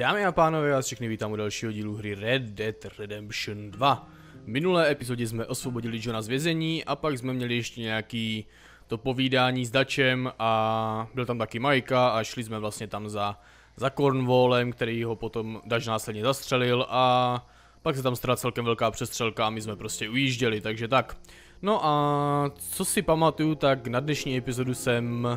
Dámy a pánové, vás všechny vítám u dalšího dílu hry Red Dead Redemption 2. V minulé epizodě jsme osvobodili Johna z vězení a pak jsme měli ještě nějaký to povídání s Dačem a byl tam taky Majka a šli jsme vlastně tam za, za Cornwallem, který ho potom Dač následně zastřelil a pak se tam stala celkem velká přestřelka a my jsme prostě ujížděli, takže tak. No a co si pamatuju, tak na dnešní epizodu jsem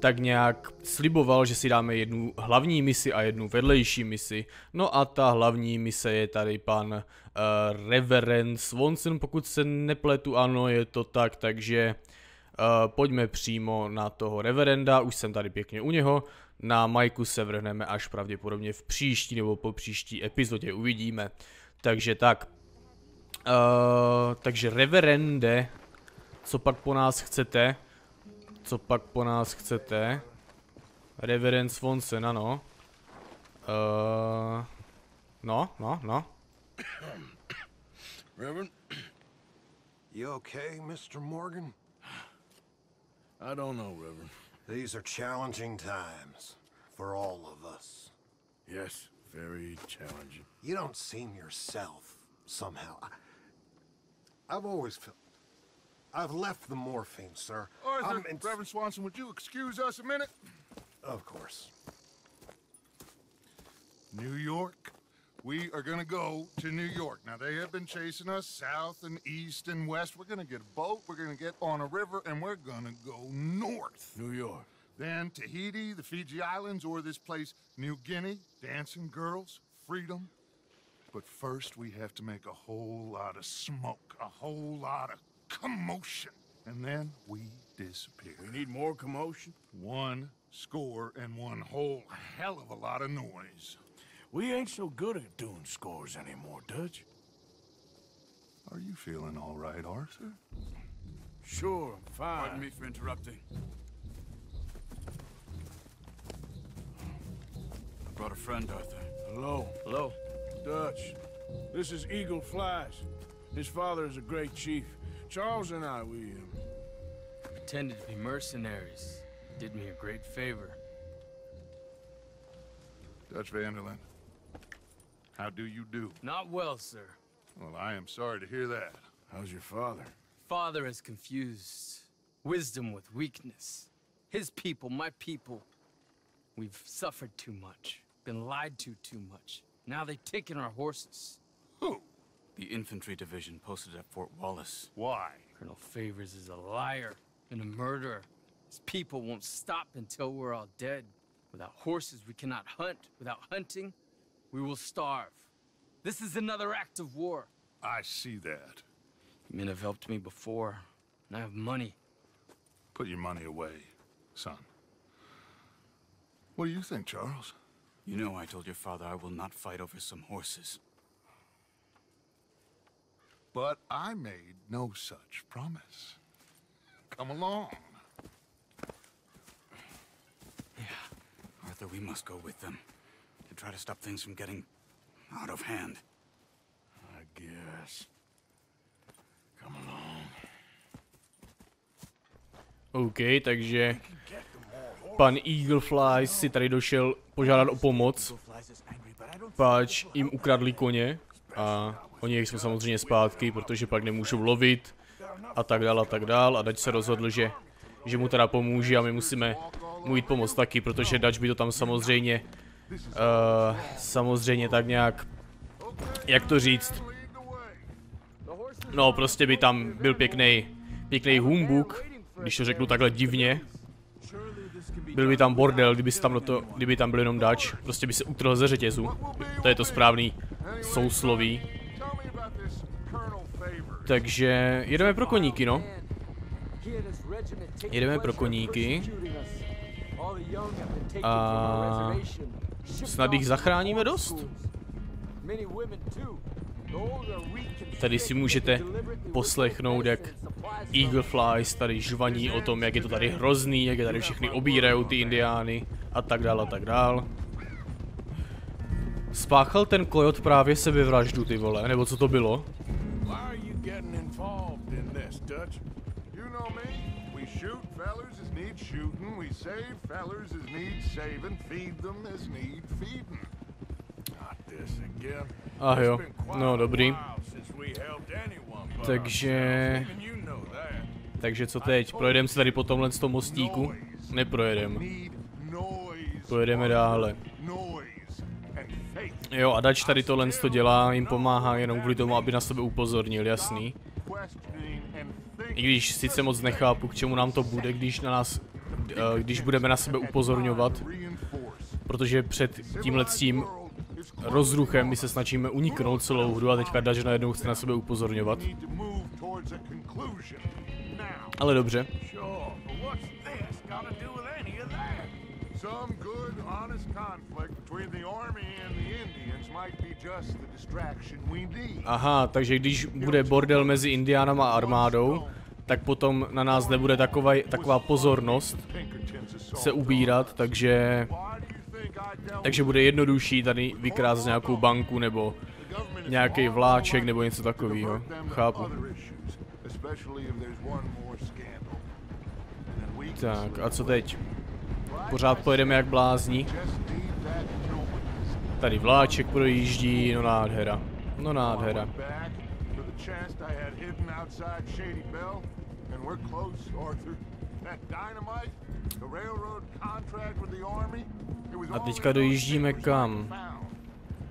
tak nějak sliboval, že si dáme jednu hlavní misi a jednu vedlejší misi. No a ta hlavní mise je tady pan uh, Reverend Swanson, pokud se nepletu, ano, je to tak, takže uh, pojďme přímo na toho Reverenda, už jsem tady pěkně u něho. Na Majku se vrhneme až pravděpodobně v příští nebo po příští epizodě, uvidíme. Takže tak. Uh, takže Reverende, co pak po nás chcete? Co pak po nás chcete? Reverend Swanson, ano. Uh, no, no, no. Reverend, You okay, Mr. Morgan? I don't know, Reverend. These are challenging times for all of us. Yes, very challenging. You don't seem yourself somehow. I, I've always felt. I've left the morphine, sir. Arthur, I'm in- Reverend Swanson, would you excuse us a minute? Of course. New York. We are gonna go to New York. Now, they have been chasing us south and east and west. We're gonna get a boat, we're gonna get on a river, and we're gonna go north. New York. Then Tahiti, the Fiji Islands, or this place, New Guinea, dancing girls, freedom. But first, we have to make a whole lot of smoke, a whole lot of commotion. And then we disappear. We need more commotion. One score and one whole hell of a lot of noise. We ain't so good at doing scores anymore, Dutch. Are you feeling all right, Arthur? Sure, I'm fine. Pardon me for interrupting. I brought a friend, Arthur. Hello. Hello. Dutch. This is Eagle Flies. His father is a great chief. Charles and I, we... Uh, Pretended to be mercenaries. Did me a great favor. Dutch Vanderland. How do you do? Not well, sir. Well, I am sorry to hear that. how's your father? Father has confused wisdom with weakness. His people, my people. We've suffered too much. Been lied to too much. Now they've taken our horses. Who? The infantry division posted at Fort Wallace. Why? Colonel Favors is a liar and a murderer. His people won't stop until we're all dead. Without horses, we cannot hunt. Without hunting, we will starve. This is another act of war. I see that. You Men have helped me before, and I have money. Put your money away, son. What do you think, Charles? You know I told your father I will not fight over some horses. But I made no such promise. Come along. Arthur, we must go with them. To try to stop things from getting out of hand. I guess. Come along. OK, takže pan Eagle Flies si tady došel požádat o pomoc, pač jim ukradli koně a oni jsou samozřejmě zpátky, protože pak nemůžou lovit a tak dál a tak dál a Dutch se rozhodl, že, že mu teda pomůže a my musíme mu jít pomoct taky, protože Dutch by to tam samozřejmě uh, samozřejmě tak nějak jak to říct no prostě by tam byl pěkný pěkný humbuk když to řeknu takhle divně byl by tam bordel, kdyby, tam do to, kdyby tam byl jenom Dutch, prostě by se utrhl ze řetězu. To je to správný sousloví. Takže jedeme pro koníky, no. Jedeme pro koníky. A snad jich zachráníme dost. Tady si můžete poslechnout, jak Eagle Flies tady žvaní o tom, jak je to tady hrozný, jak je tady všechny obírajou ty indiány a tak dál a tak dál. Spáchal ten kojot právě sebevraždu, ty vole, nebo co to bylo? Getting involved in this, Dutch? You know me. We shoot fellers as need shooting. We save fellers as need saving. Feed them as need feeding. again. Ach jo, It's been quite no dobrý. Takže... Takže co teď? Projedeme se tady po tomhle z toho mostíku? Neprojedeme. Pojedeme dále. Jo, a Dač tady tohle to dělá, jim pomáhá jenom kvůli tomu, aby na sebe upozornil, jasný. I když sice moc nechápu, k čemu nám to bude, když na nás, eh, když budeme na sebe upozorňovat, protože před tímhle tím rozruchem my se snažíme uniknout celou hru a teďka Dač najednou chce na sebe upozorňovat. Ale dobře. Some good, honest conflict between the army and the Indians might be just the distraction we need. Aha, takže když bude bordel mezi Indiánama a armádou, tak potom na nás nebude taková, taková pozornost se ubírat, takže, takže bude jednodušší tady vykrást nějakou banku nebo nějaký vláček nebo něco takového. Chápu. Tak, a co teď? Pořád pojedeme jak noise. Tady vláček projíždí, no nádhera. No nádhera. A teďka dojíždíme kam?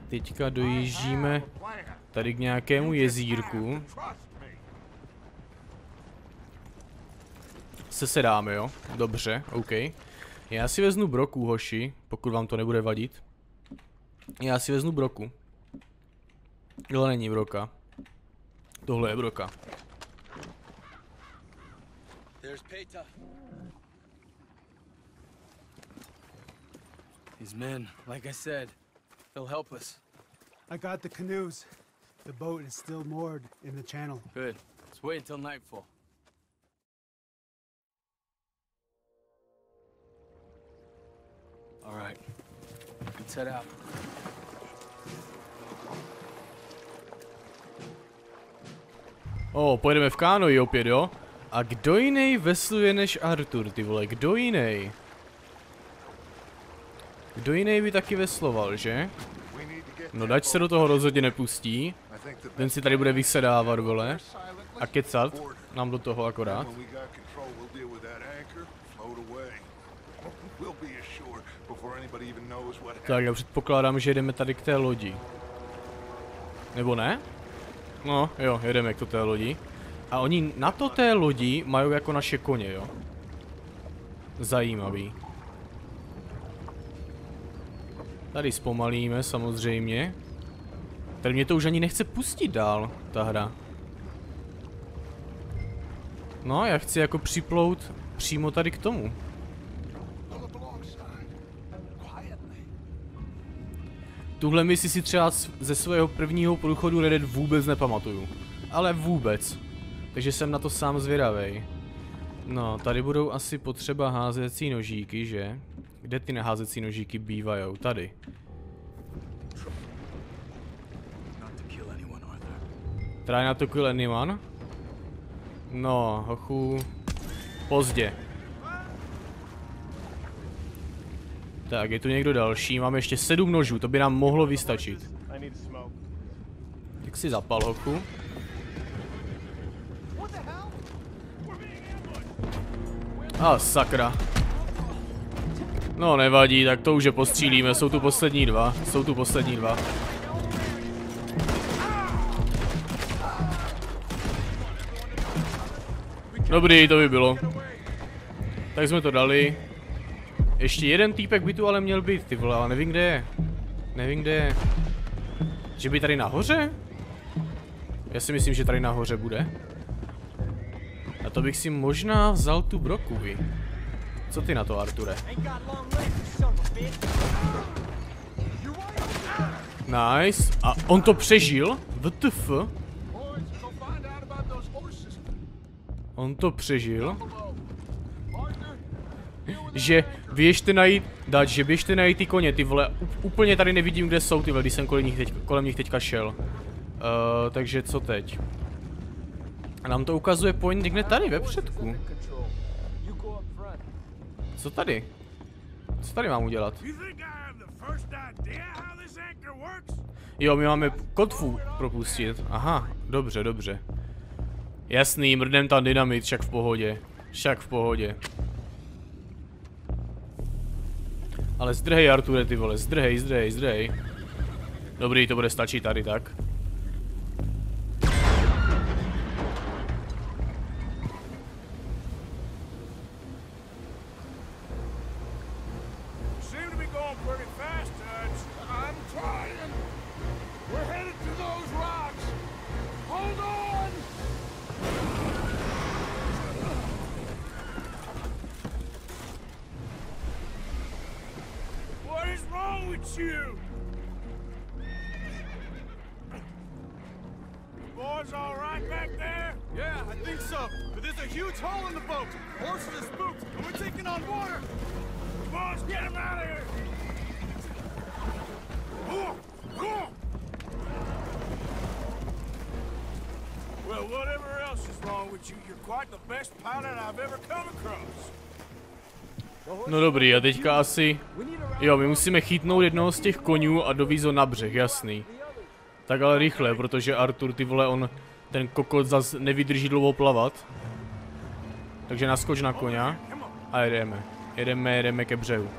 Teďka dojíždíme tady k nějakému jezírku. Se sedáme, jo? Dobře, OK. Já si vezmu broku, hoši, pokud vám to nebude vadit. Já si vezmu broku. Tohle není broka. Tohle je broka. There's Peta. These men, like I said, they'll help us. I got the canoes. The boat is still moored in the channel. Good. Let's wait until nightfall. All right. Let's head out. O, pojedeme v kánoji opět, jo? A kdo jiný vesluje než Artur, ty vole, kdo jiný? Kdo jiný by taky vesloval, že? No dač se do toho rozhodně nepustí. Ten si tady bude vysedávat, vole. A kecat nám do toho akorát. When we got control, we'll deal with that anchor, float away. We'll be ashore before anybody even knows what happened. Tak já předpokládám, že jedeme tady k té lodi. Nebo ne? No, jo, jedeme k té lodi. A oni na to té lodi mají jako naše koně, jo? Zajímavý. Tady zpomalíme samozřejmě. Tady mě to už ani nechce pustit dál, ta hra. No, já chci jako připlout přímo tady k tomu. Tuhle misi si třeba ze svého prvního průchodu Red Dead vůbec nepamatuju. Ale vůbec. Takže jsem na to sám zvědavej. No, tady budou asi potřeba házecí nožíky, že? Kde ty neházecí nožíky bývajou? Tady. Not. Try na to kill anyone? No, hochu. Pozdě. Tak, je tu někdo další, máme ještě sedm nožů, to by nám mohlo vystačit. Tak si zapal hochu. A sakra. No nevadí, tak to už je postřílíme, jsou tu poslední dva, jsou tu poslední dva. Dobrý, to by bylo. Tak jsme to dali. Ještě jeden týpek by tu ale měl být, ty vole, ale nevím kde je. Nevím kde je. Že by tady nahoře? Já si myslím, že tady nahoře bude. A to bych si možná vzal tu broku, vy. Co ty na to, Arture? Nice. A on to přežil? WTF? On to přežil? Že běžte najít, dať, že běžte najít ty koně, ty vole, úplně tady nevidím, kde jsou ty vole, když jsem kolem nich, teď, kolem nich teďka šel. Uh, takže co teď? A nám to ukazuje point někde tady, ve předku. Co tady? Co tady mám udělat? Jo, my máme kotvu propustit. Aha, dobře, dobře. Jasný, mrdem tam dynamit, však v pohodě. Však v pohodě. Ale zdrhej, Arture, ty vole, zdrhej, zdrhej, zdrhej. Dobrý, to bude stačit tady tak. Think so. But there's a huge hole in the boat. Horses are spooked, and we're taking on water. Boys, get him out of here! Well, whatever else is wrong with you, you're quite the best pilot I've ever come across. No dobrý, a teďka asi... Jo, my musíme chytnout jednoho z těch konňů a dovízt ho na břeh, jasný. Tak ale rychle, protože Artur, ty vole, on... Ten kokot zas nevydrží dlouho plavat. Takže naskoč na koně a jedeme. Jedeme, jedeme ke břehu.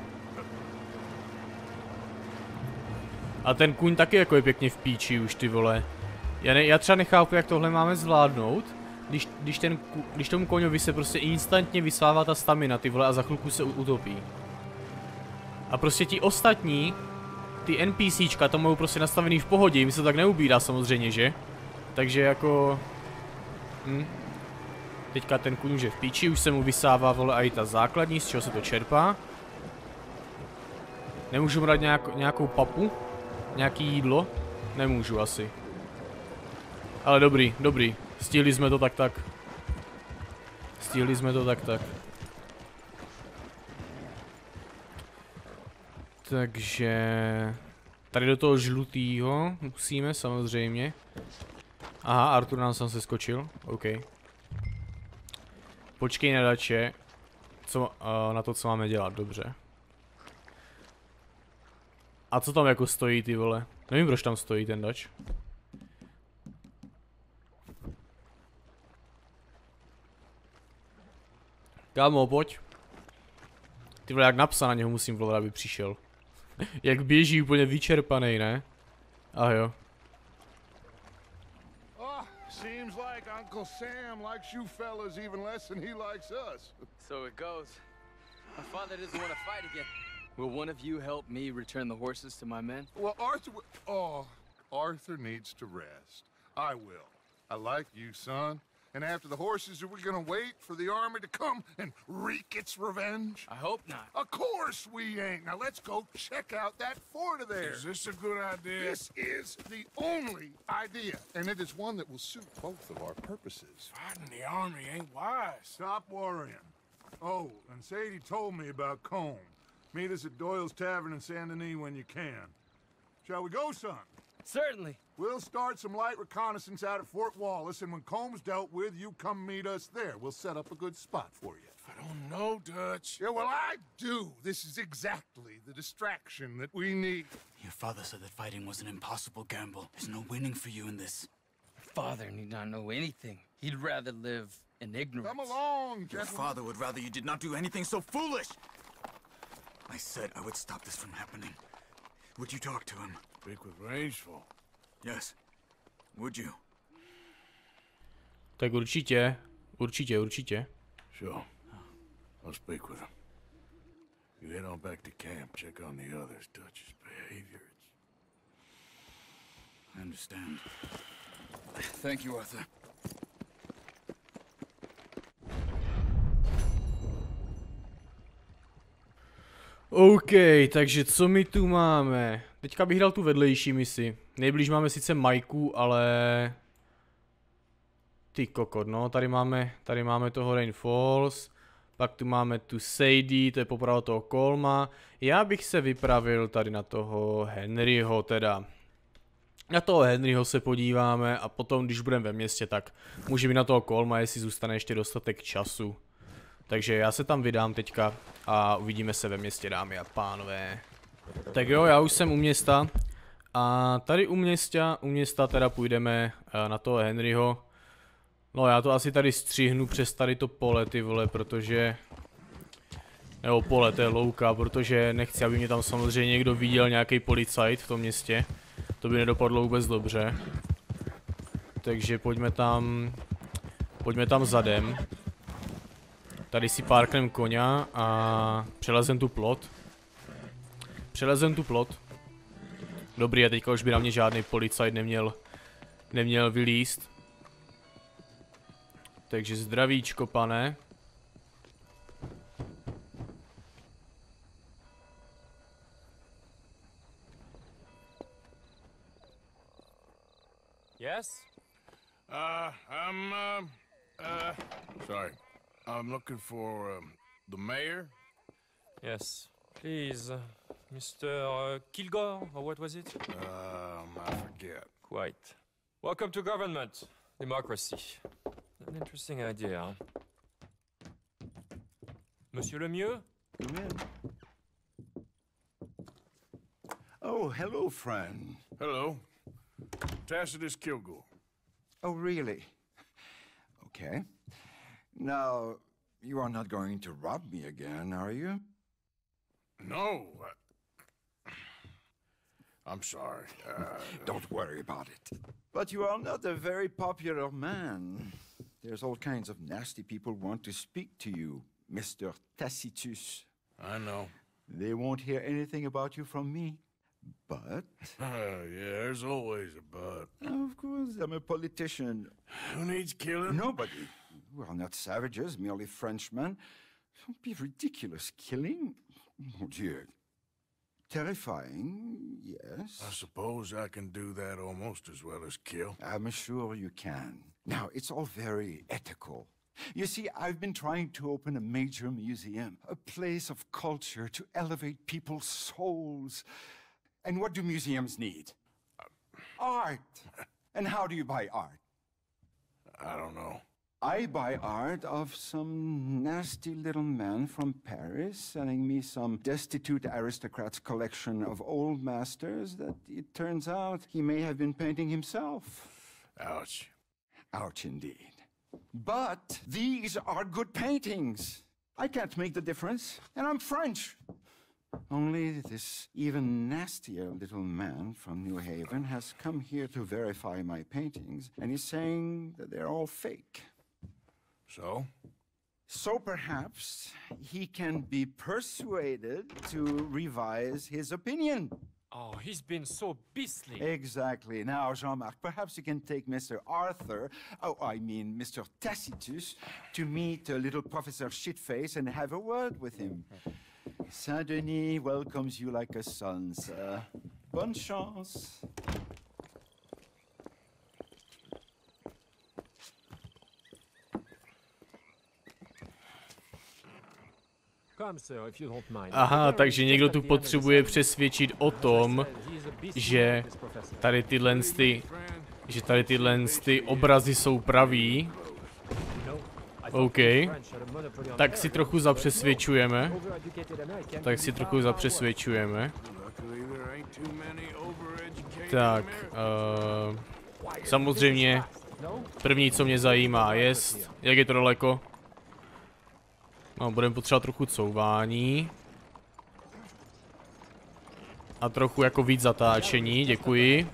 A ten kůň taky jako je pěkně v píči už, ty vole. Já, ne, já třeba nechápu, jak tohle máme zvládnout, když, když, ten, když tomu koňovi se prostě instantně vysává ta stamina, ty vole, a za chvilku se utopí. A prostě ti ostatní, ty NPCčka to mají prostě nastavený v pohodě, jim se tak neubírá samozřejmě, že? Takže jako... Hm. Teďka ten kůň už je v píči, už se mu vysává, vole, i ta základní, z čeho se to čerpá. Nemůžu mu dát nějak, nějakou papu? Nějaký jídlo? Nemůžu asi. Ale dobrý, dobrý. Stihli jsme to tak tak. Stihli jsme to tak tak. Takže... Tady do toho žlutýho musíme samozřejmě. Aha, Artur nám sem se skočil. OK. Počkej na dače. Co, uh, na to, co máme dělat, dobře. A co tam jako stojí, ty vole? Nevím, proč tam stojí ten dač. Kámo, pojď. Ty vole, jak napsa na něho musím volat, aby přišel. jak běží úplně vyčerpaný, ne? A jo. Uncle Sam likes you fellas even less than he likes us. So it goes. My father doesn't want to fight again. Will one of you help me return the horses to my men? Well, Arthur. Oh, Arthur needs to rest. I will. I like you, son. And after the horses, are we gonna wait for the army to come and wreak its revenge? I hope not. Of course we ain't. Now let's go check out that fort of theirs. Is this a good idea? This is the only idea, and it is one that will suit both of our purposes. Fighting the army ain't wise. Stop worrying. Oh, and Sadie told me about Combe. Meet us at Doyle's Tavern in Saint Denis when you can. Shall we go, son? Certainly. We'll start some light reconnaissance out at Fort Wallace, and when Combs dealt with, you come meet us there. We'll set up a good spot for you. I don't know, Dutch. Yeah, well, I do. This is exactly the distraction that we need. Your father said that fighting was an impossible gamble. There's no winning for you in this. Father need not know anything. He'd rather live in ignorance. Come along, Your father would rather you did not do anything so foolish. I said I would stop this from happening. Would you talk to him? Speak with Rangeful. Yes. Would you? Tak určitě. Určitě, určitě. Sure. I'll speak with him. You head on back to camp, check on the others. Dutch's behavior. I understand. Thank you, Arthur. OK, takže co my tu máme? Teďka bych dal tu vedlejší misi. Nejblíž máme sice Majku, ale... Ty kokot, no, tady máme, tady máme toho Rain Falls. Pak tu máme tu Sadie, to je poprava toho Kolma. Já bych se vypravil tady na toho Henryho teda. Na toho Henryho se podíváme a potom, když budeme ve městě, tak můžeme na toho Kolma, jestli zůstane ještě dostatek času. Takže já se tam vydám teďka a uvidíme se ve městě, dámy a pánové. Tak jo, já už jsem u města A tady u města, u města teda půjdeme eh, na toho Henryho. No já to asi tady střihnu přes tady to pole ty vole, protože... Nebo pole, to je louka, protože nechci, aby mě tam samozřejmě někdo viděl nějaký policajt v tom městě. To by nedopadlo vůbec dobře. Takže pojďme tam... Pojďme tam zadem. Tady si párknem koně a přelezem tu plot. Přelezem tu plot. Dobrý, a teďka už by na mě žádný policajt neměl, neměl vylíst. Takže zdravíčko, pane. Yes? Uh, I'm, uh, uh, sorry. I'm looking for, um, the mayor. Yes. Please, uh, Mr. Uh, Kilgore, or what was it? Um, I forget. Quite. Welcome to government. Democracy. An interesting idea, huh? Monsieur Lemieux? Oh, hello, friend. Hello. Tacitus Kilgore. Oh, really? Okay. Now, you are not going to rob me again, are you? No. I'm sorry. Uh, Don't worry about it. But you are not a very popular man. There's all kinds of nasty people want to speak to you, Mr. Tacitus. I know. They won't hear anything about you from me. But, Uh, yeah, there's always a but. of course, I'm a politician. Who needs killing? Nobody. We are not savages, merely Frenchmen. Don't be ridiculous. Killing? Oh, dear. Terrifying, yes. I suppose I can do that almost as well as kill. I'm sure you can. Now, it's all very ethical. You see, I've been trying to open a major museum, a place of culture to elevate people's souls. And what do museums need? Uh, art. And how do you buy art? I don't know. I buy art of some nasty little man from Paris selling me some destitute aristocrat's collection of old masters that it turns out he may have been painting himself. Ouch. Ouch indeed. But these are good paintings. I can't make the difference, and I'm French. Only this even nastier little man from New Haven has come here to verify my paintings, and he's saying that they're all fake. So? So perhaps he can be persuaded to revise his opinion. Oh, he's been so beastly. Exactly. Now, Jean Marc, perhaps you can take Mr. Arthur, oh, I mean Mr. Tacitus, to meet uh, little Professor Shitface and have a word with him. Saint Denis welcomes you like a son, sir. Bonne chance. Aha, takže někdo tu potřebuje přesvědčit o tom, že tady tyhle ty, že tady tyhle ty obrazy jsou praví. OK. Tak si trochu zapřesvědčujeme. Tak si trochu zapřesvědčujeme. Tak, uh, samozřejmě první, co mě zajímá, je, jak je to daleko. No, budeme potřebovat trochu couvání. A trochu jako víc zatáčení, děkuji.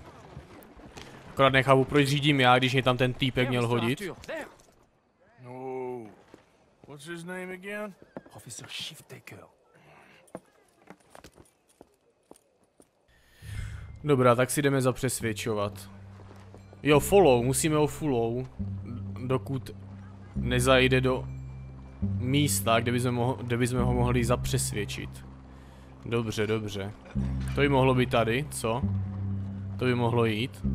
Akorát nechápu, proč řídím já, když mě tam ten týpek měl hodit. No. What's his name again? Officer Shiftaker. Dobrá, tak si jdeme zapřesvědčovat. Jo, follow, musíme ho follow, dokud nezajde do místa, kde bychom, moho, kde bychom ho mohli zapřesvědčit. Dobře, dobře. To by mohlo být tady, co? To by mohlo jít.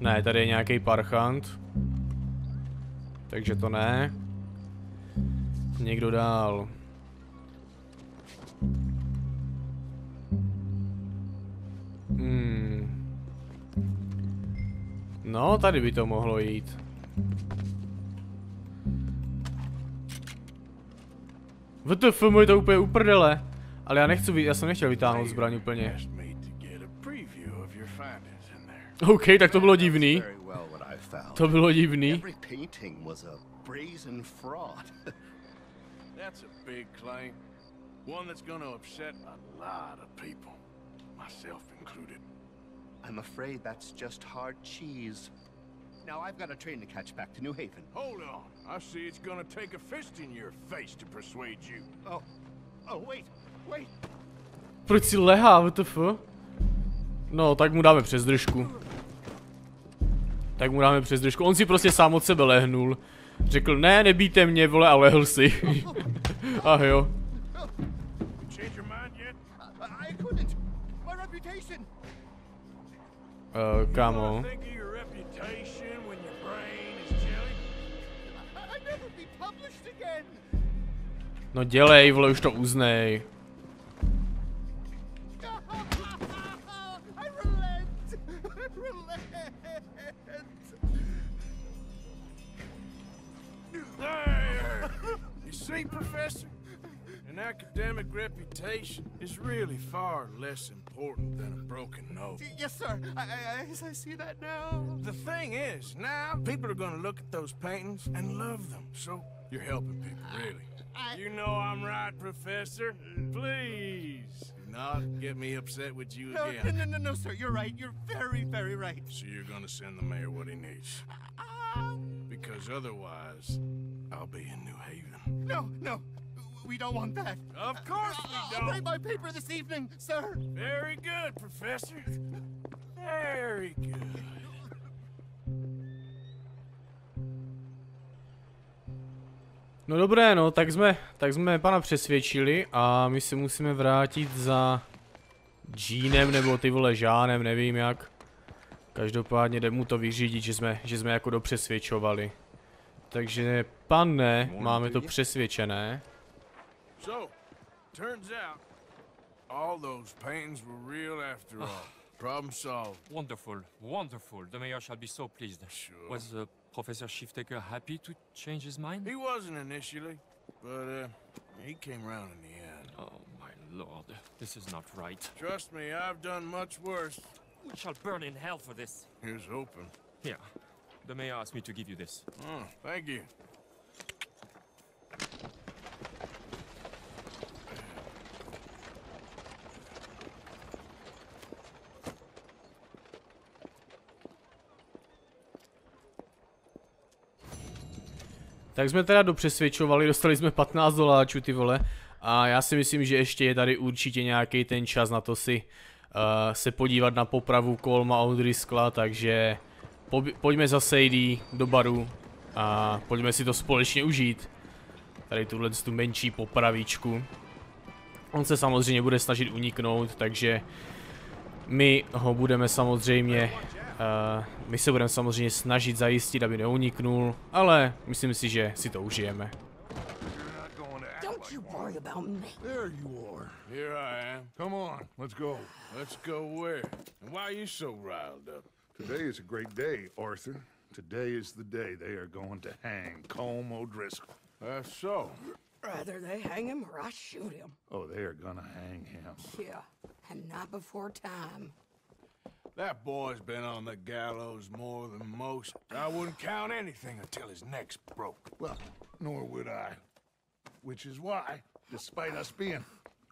Ne, tady je nějaký parchant. Takže to ne. Někdo dál. Hmm. No, tady by to mohlo jít. VTF, mu je to úplně uprdele. Ale já nechci, já jsem nechtěl vytáhnout zbraň úplně. To. OK, tak to bylo divný. To bylo divný. That's a big claim. One that's gonna upset a lot of people, myself included. I'm afraid that's just hard cheese. Now I've got a train to catch back to New Haven. Hold on. I see it's gonna take a fist in your face to persuade you. Oh, oh wait, wait. Proč si lehá, WTF? No, tak mu dáme přes držku. Tak mu dáme přes držku. On si prostě sám od sebe lehnul. Řekl, ne, nebíte mě, vole, a lehl si. Ach jo. Change your No dělej, vole, už to uznej. I relent. I relent. There! You see, Professor? An academic reputation is really far less important than a broken nose. Yes, sir. I, I, I, I see that now. The thing is, now people are gonna look at those paintings and love them. So you're helping people, really. You know I'm right, Professor. Please, do not get me upset with you No, no, again. no, no, no, sir. You're right. You're very, very right. So you're gonna send the mayor what he needs. Um, because otherwise, I'll be in New Haven. No, no. We don't want that. Of course we don't. I'll don't. write my paper this evening, sir. Very good, Professor. Very good. No dobré, no, tak jsme, tak jsme pana přesvědčili a my se musíme vrátit za Jeanem nebo ty vole Žánem, nevím jak. Každopádně jde mu to vyřídit, že jsme, že jsme jako dopřesvědčovali. Takže, pane, máme to přesvědčené. So, turns out, all those paintings were real after all. Problem solved. Wonderful, wonderful. The mayor shall be so pleased. Sure. Was uh, Professor Shiftaker happy to change his mind? He wasn't initially, but uh, he came around in the end. Oh, my lord. This is not right. Trust me, I've done much worse. We shall burn in hell for this. Here's open. Here. The mayor asked me to give you this. Oh, thank you. Tak jsme teda dopřesvědčovali, dostali jsme 15 doláčů ty vole. A já si myslím, že ještě je tady určitě nějaký ten čas na to si uh, se podívat na popravu Kolma O'Driscolla, takže pobi- pojďme za Sadie do baru a pojďme si to společně užít. Tady tuhle tu menší popravičku. On se samozřejmě bude snažit uniknout, takže my ho budeme samozřejmě, my se budeme samozřejmě snažit zajistit, aby neuniknul, ale myslím si, že si to užijeme. Don't you worry about me. There you are. Here I am. Come on, let's go. Let's go where? And why are you so riled up? Today is a great day, Arthur. Today is the day they are going to hang Colm O'Driscoll. That's so. Rather they hang him or I shoot him. Oh, they are gonna hang him. Yeah, and not before time. That boy's been on the gallows more than most. I wouldn't count anything until his neck's broke. Well, nor would I. Which is why, despite us being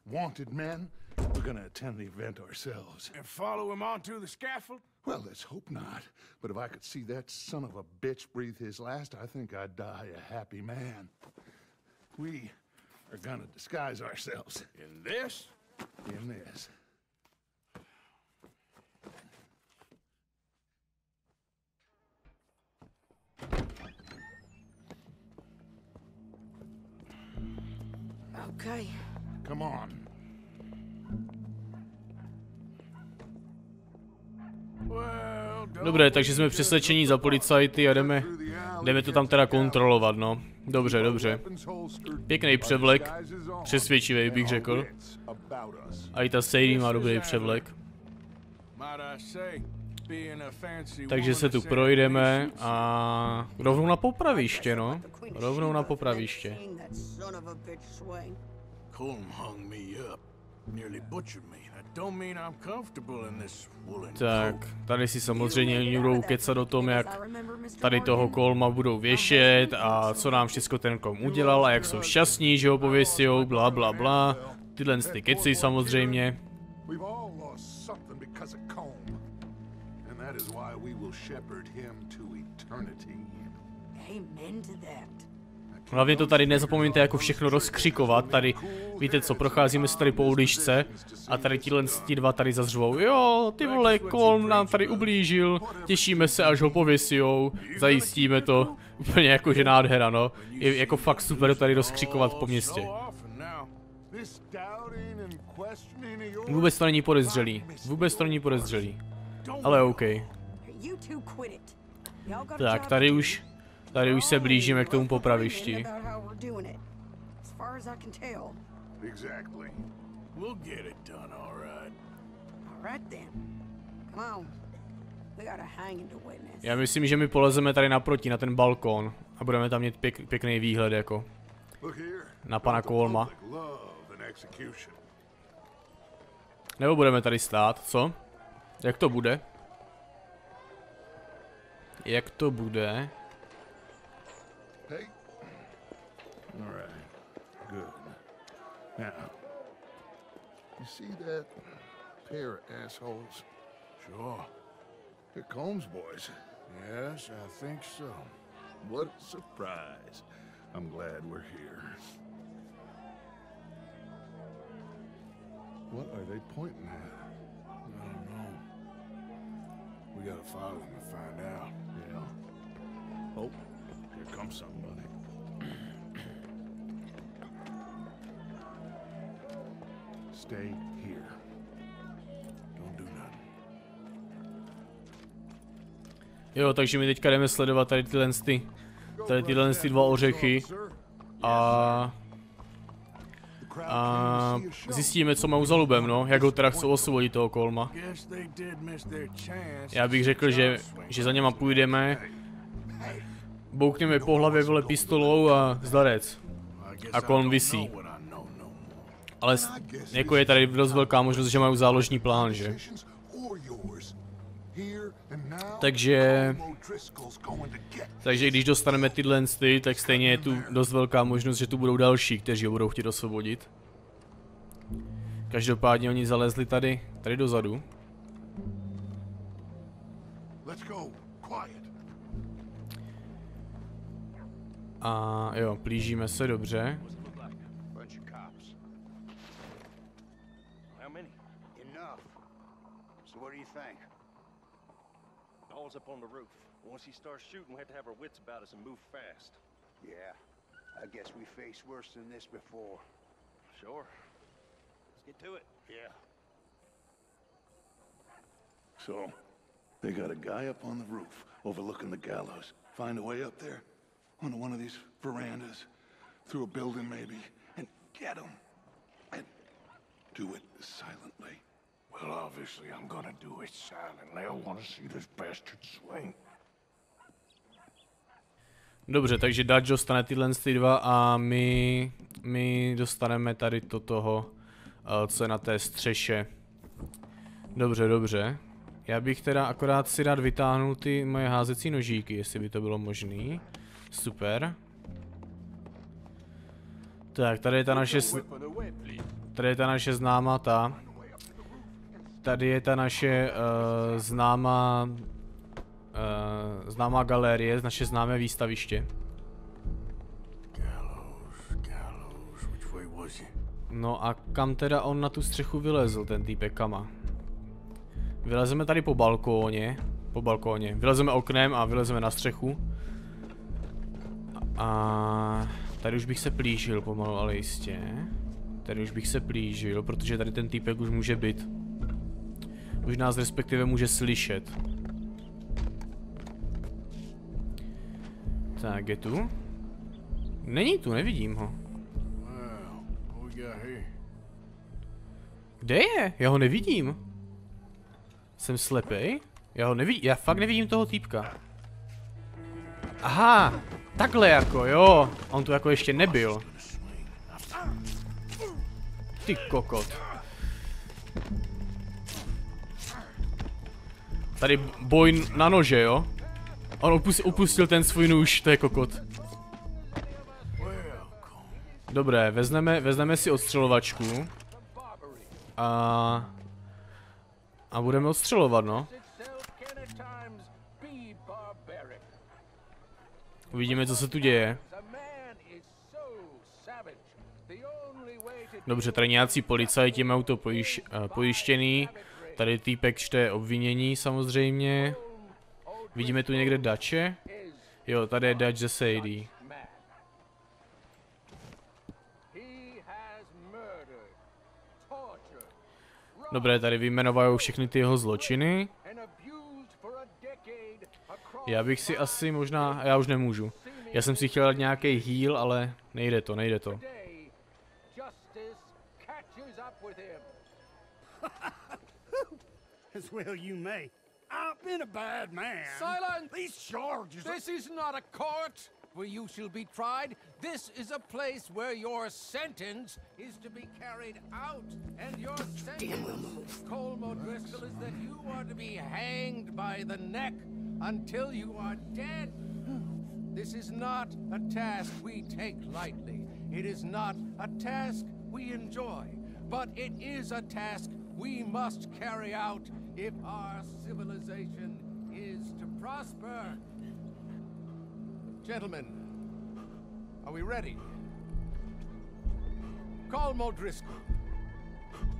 wanted men, we're gonna attend the event ourselves. And follow him onto the scaffold? Well, let's hope not. But if I could see that son of a bitch breathe his last, I think I'd die a happy man. We are gonna disguise ourselves In this? in this. Okay. Come on. Dobré, takže jsme přesvědčení za policajty a jdeme, jdeme to tam teda kontrolovat, no. Dobře, dobře. Pěkný převlek, přesvědčivý bych řekl. A i ta Sadie má dobrý převlek. Takže se tu projdeme a rovnou na popraviště, no. Rovnou na popraviště. Colm hung me up. Nearly butchered me. That don't mean I'm comfortable in this woolen Tak, tady si samozřejmě oni budou kecat o tom, jak tady toho kolma budou věšet a co nám všechno ten kolm udělal a jak jsou šťastní, že ho pověsijou, bla bla bla. Tyhle ty keci samozřejmě. We've all lost something because of Combe. And that is why we will shepherd him to eternity. Amen to that. Hlavně to tady nezapomeňte jako všechno rozkřikovat, tady, víte co, procházíme se tady po uličce a tady tihle ti dva tady zazřvou, jo, ty vole, kolm nám tady ublížil, těšíme se, až ho pověsijou, zajistíme to, úplně jako že nádhera, no, je jako fakt super tady rozkřikovat po městě. Vůbec to není podezřelý, vůbec to není podezřelý, ale OK. Tak, tady už, tady už se blížíme k tomu popravišti. complain about how we're doing it. As far as I can tell. Exactly. We'll get it done, all right. All right then. Come on. We got a hanging to witness. Já myslím, že my polezeme tady naproti, na ten balkón a budeme tam mít pěk, pěkný výhled jako na pana Kolma. Nebo budeme tady stát, co? Jak to bude? Jak to bude? All right. Good. Now, you see that pair of assholes? Sure. They're Combs boys. Yes, I think so. What a surprise. I'm glad we're here. What are they pointing at? I don't know. We gotta follow them and find out. Yeah. Oh, here comes somebody. Stay here. Don't do. Jo, takže my teďka jdeme sledovat tady tyhle ty, tady tyhle ty dva ořechy a a zjistíme, co mají za lubem, no, jak ho teda chcou osvobodit toho kolma. Já bych řekl, že, že za něma půjdeme, boukneme po hlavě vole pistolou a zdarec. A kolm visí. Ale jako je tady dost velká možnost, že mají záložní plán, že? Takže... Takže když dostaneme tyhle ty, tak stejně je tu dost velká možnost, že tu budou další, kteří ho budou chtít osvobodit. Každopádně oni zalezli tady, tady dozadu. A jo, plížíme se dobře. So what do you think? All's up on the roof. Once he starts shooting, we have to have our wits about us and move fast. Yeah. I guess we faced worse than this before. Sure. Let's get to it. Yeah. So, they got a guy up on the roof overlooking the gallows. Find a way up there, onto one of these verandas, through a building maybe, and get him. And do it silently. Well, obviously, I'm gonna do it silently. I want to see this bastard swing. Dobře, takže Dutch dostane tyhle ty dva a my, my dostaneme tady to toho, eh, co je na té střeše. Dobře, dobře. Já bych teda akorát si rád vytáhnul ty moje házecí nožíky, jestli by to bylo možný. Super. Tak, tady je ta naše... Tady je ta naše známá ta. Tady je ta naše uh, známá... Uh, známá galerie, naše známé výstaviště. No a kam teda on na tu střechu vylezl, ten týpek kama? Vylezeme tady po balkóně, po balkóně, vylezeme oknem a vylezeme na střechu. A tady už bych se plížil pomalu, ale jistě. Tady už bych se plížil, protože tady ten týpek už může být. Už nás respektive může slyšet. Tak, je tu? Není tu, nevidím ho. Kde je? Já ho nevidím. Jsem slepej? Já ho nevidím, já fakt nevidím toho týpka. Aha, takhle jako, jo. On tu jako ještě nebyl. Ty kokot. Tady boj na nože, jo? On opustil, opustil ten svůj nůž, to je kokot. Dobré, vezmeme, vezmeme si odstřelovačku. A... A budeme odstřelovat, no. Uvidíme, co se tu děje. Dobře, tady nějací policajti mají to pojiš, uh, pojištěný. Tady týpek čte obvinění samozřejmě. Vidíme tu někde Dače? Jo, tady je Dutch ze Sadie. Dobré, tady vyjmenovají všechny ty jeho zločiny. Já bych si asi možná, já už nemůžu. Já jsem si chtěl dát nějaký heal, ale nejde to, nejde to. As well you may. I've been a bad man. Silence! These charges This is not a court where you shall be tried. This is a place where your sentence is to be carried out. And your sentence, Colm O'Driscoll, is that you are to be hanged by the neck until you are dead. This is not a task we take lightly. It is not a task we enjoy. But it is a task we must carry out if our civilization is to prosper. Gentlemen, are we ready? Call O'Driscoll.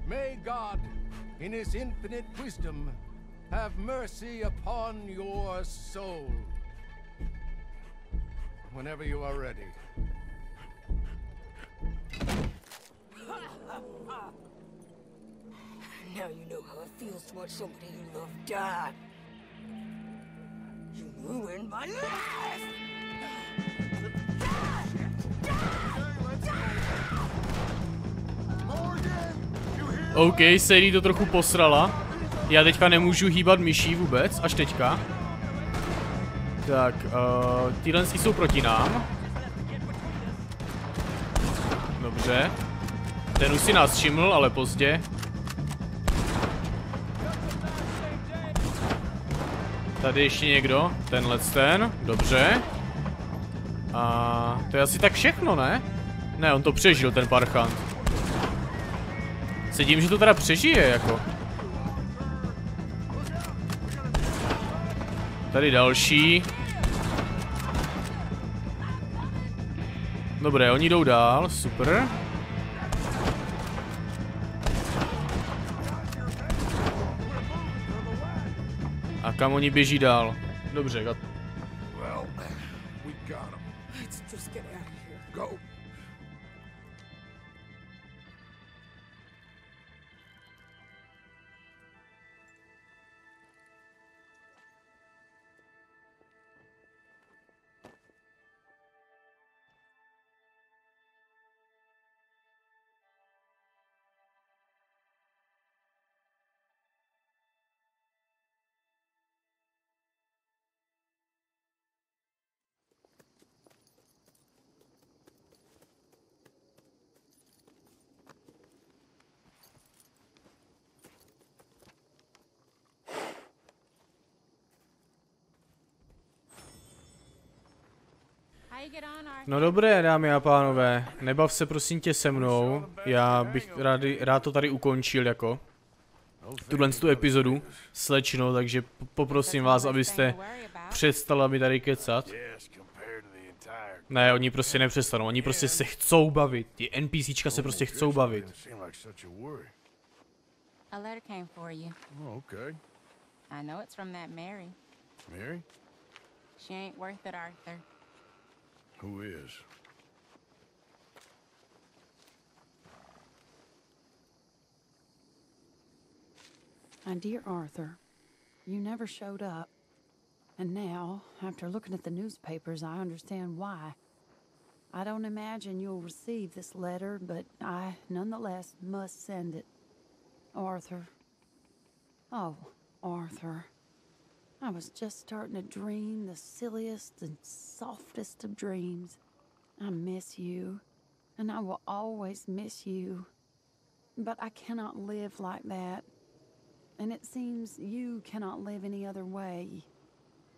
May God, in his infinite wisdom, have mercy upon your soul. Whenever you are ready. Now you know how it feels to watch somebody you love die. You ruined my life! OK, Sadie to trochu posrala. Já teďka nemůžu hýbat myší vůbec, až teďka. Tak, uh, tyhle jsou proti nám. Dobře. Ten už si nás všiml, ale pozdě. Tady ještě někdo, tenhle ten, dobře. A to je asi tak všechno, ne? Ne, on to přežil, ten parchant. Sedím, že to teda přežije, jako. Tady další. Dobré, oni jdou dál, super. Kam oni běží dál? Dobře, No dobré, dámy a pánové, nebav se prosím tě se mnou, já bych rád, rád to tady ukončil jako tuhle tu epizodu slečno, takže poprosím vás, abyste přestala mi tady kecat. Ne, oni prostě nepřestanou, oni prostě se chcou bavit, ti NPCčka se prostě chcou bavit. A letter came for you. Oh, okay. I know it's from that Mary. Mary? She ain't worth it, Arthur. Who is? My dear Arthur, you never showed up. And now, after looking at the newspapers, I understand why. I don't imagine you'll receive this letter, but I nonetheless must send it. Arthur. Oh, Arthur. I was just starting to dream the silliest and softest of dreams. I miss you, and I will always miss you. But I cannot live like that. And it seems you cannot live any other way.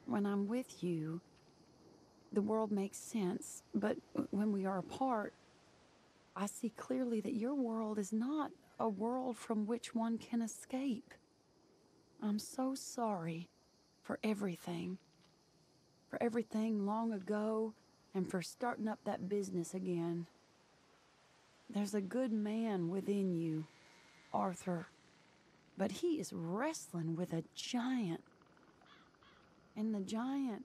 When I'm with you, the world makes sense, but when we are apart, I see clearly that your world is not a world from which one can escape. I'm so sorry for everything. For everything long ago and for starting up that business again. There's a good man within you, Arthur, but he is wrestling with a giant. And the giant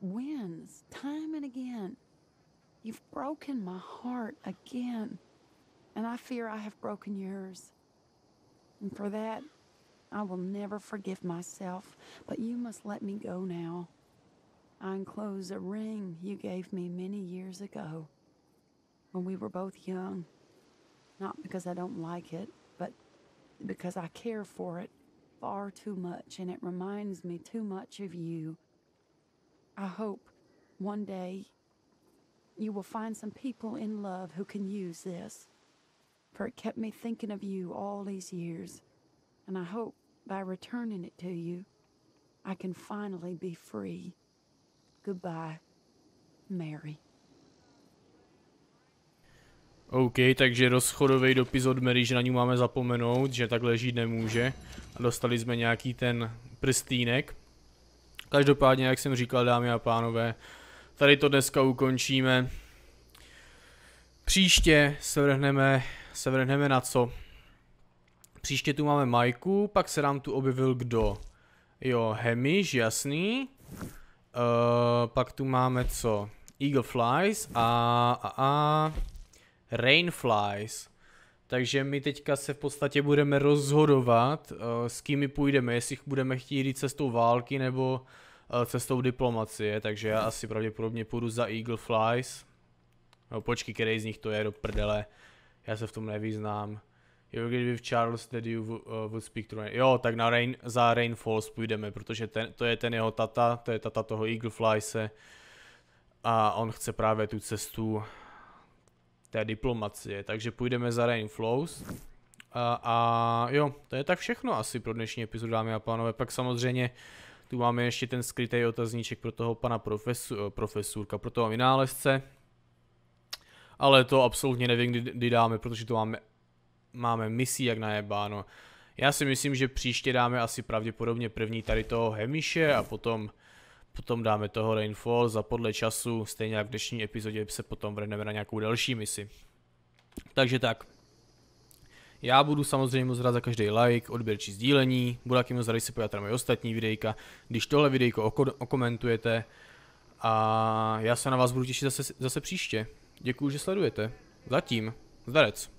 wins time and again. You've broken my heart again, and I fear I have broken yours. And for that, I will never forgive myself, but you must let me go now. I enclose a ring you gave me many years ago when we were both young. Not because I don't like it, but because I care for it far too much and it reminds me too much of you. I hope one day you will find some people in love who can use this, for it kept me thinking of you all these years, and I hope by returning it to you, I can finally be free. Goodbye, Mary. OK, takže rozchodový dopis od Mary, že na ní máme zapomenout, že takhle žít nemůže. A dostali jsme nějaký ten prstýnek. Každopádně, jak jsem říkal, dámy a pánové, tady to dneska ukončíme. Příště se vrhneme, se vrhneme na co? Příště tu máme Majku, pak se nám tu objevil kdo? Jo, Hemish, jasný. Uh, pak tu máme co? Eagle Flies a, a, a Rainflies. Takže my teďka se v podstatě budeme rozhodovat, uh, s kým my půjdeme, jestli budeme chtít jít cestou války nebo uh, cestou diplomacie, takže já asi pravděpodobně půjdu za Eagle Flies. No počkej, který z nich to je do prdele, já se v tom nevyznám. Jo, kdyby v Charles Daddy uh, would speak to Rain. Jo, tak na Rain, za Rainfalls půjdeme, protože ten, to je ten jeho tata, to je tata toho Eagle Flyse. A on chce právě tu cestu té diplomacie, takže půjdeme za Rainflows. A, a jo, to je tak všechno asi pro dnešní epizodu, dámy a pánové. Pak samozřejmě tu máme ještě ten skrytý otazníček pro toho pana profesu, profesurka, pro toho vynálezce. Ale to absolutně nevím, kdy, kdy dáme, protože to máme máme misí jak najebáno. Já si myslím, že příště dáme asi pravděpodobně první tady toho Hemiše a potom, potom dáme toho Rainfall za podle času, stejně jak v dnešní epizodě se potom vrhneme na nějakou další misi. Takže tak. Já budu samozřejmě moc rád za každý like, odběr či sdílení, budu taky moc rád, když se podíváte na moje ostatní videjka, když tohle videjko okomentujete a já se na vás budu těšit zase, zase příště. Děkuji, že sledujete. Zatím. Zdarec.